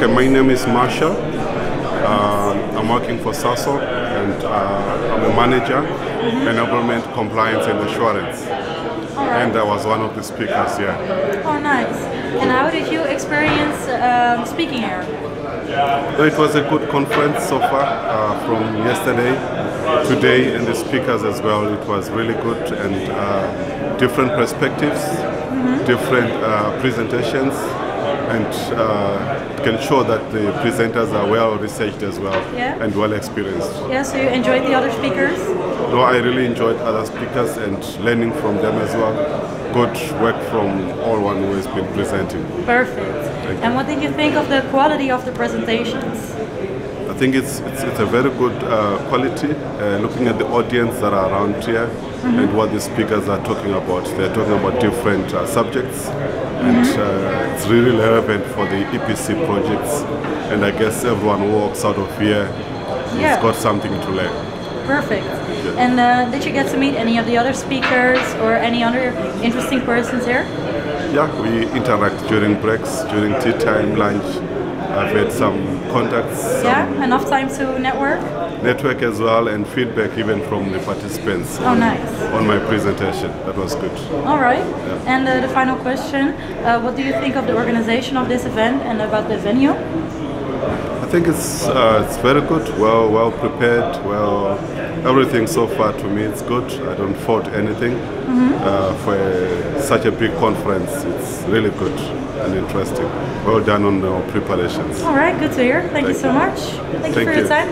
Okay, my name is Marshall. Uh, I'm working for SASO and uh, I'm a manager, enablement, compliance, and assurance. And I was one of the speakers here. Oh, nice. And how did you experience um, speaking here? It was a good conference so far uh, from yesterday, today, and the speakers as well. It was really good and uh, different perspectives, different uh, presentations, and uh, can show that the presenters are well researched as well Yeah. and well experienced. Yeah, so you enjoyed the other speakers? No, I really enjoyed other speakers and learning from them as well. Good work from all one who has been presenting. Perfect. And what did you think of the quality of the presentations? I think it's it's, it's a very good uh, quality. Uh, looking at the audience that are around here and what the speakers are talking about, they're talking about different uh, subjects, and uh, it's really relevant for the EPC projects. And I guess everyone who walks out of here Yeah. has got something to learn. Perfect. And uh, did you get to meet any of the other speakers or any other interesting persons here? Yeah, we interact during breaks, during tea time, lunch. I've had some contacts, some Yeah, enough time to network? network as well, and feedback even from the participants Oh, nice. on my presentation. That was good. All right. And uh, the final question uh, What do you think of the organization of this event and about the venue? I think it's uh, it's very good, well well prepared, well everything so far to me it's good. I don't fault anything. Uh, for a, such a big conference, it's really good and interesting. Well done on the preparations. All right, good to hear. Thank, you so much. Thank, you Thank for your time.